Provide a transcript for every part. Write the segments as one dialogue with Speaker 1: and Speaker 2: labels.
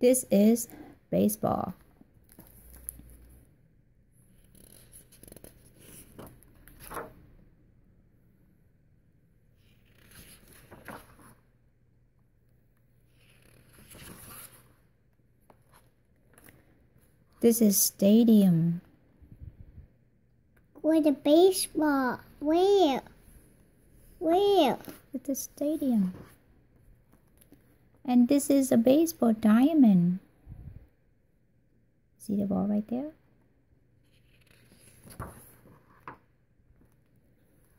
Speaker 1: This is baseball. This is stadium.
Speaker 2: Where the baseball? Where? Where?
Speaker 1: It's a stadium. And this is a baseball diamond. See the ball right there?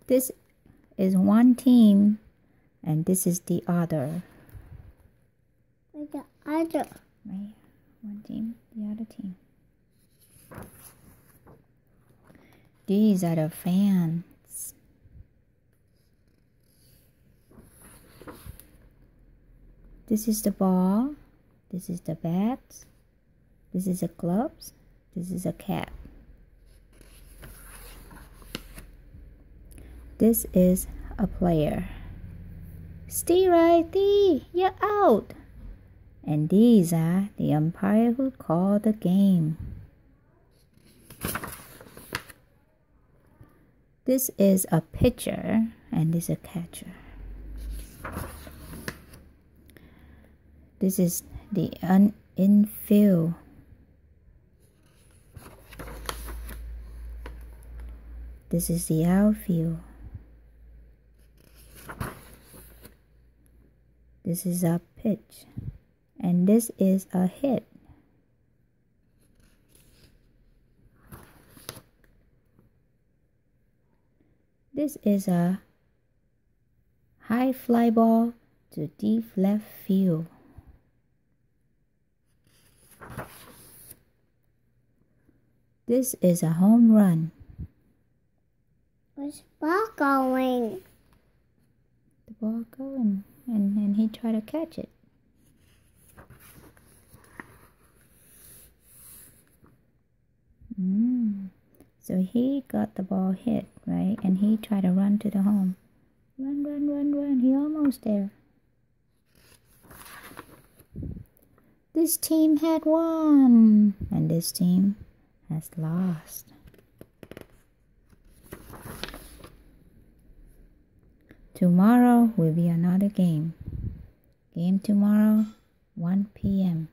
Speaker 1: This is one team and this is the other.
Speaker 2: The other?
Speaker 1: Right? One team, the other team. These are the fans. This is the ball. This is the bat. This is the gloves. This is a cap. This is a player. Stay right there. You're out. And these are the umpire who called the game. This is a pitcher and this is a catcher. This is the un-. This is the outfield. This is a pitch. And this is a hit. This is a high fly ball to deep left field. This is a home run.
Speaker 2: Where's the ball going?
Speaker 1: The ball going, and, and he tried to catch it. Mm. So he got the ball hit, right? And he tried to run to the home. Run, run, run, run. He almost there. This team had won, and this team has lost. Tomorrow will be another game. Game tomorrow, 1 p.m.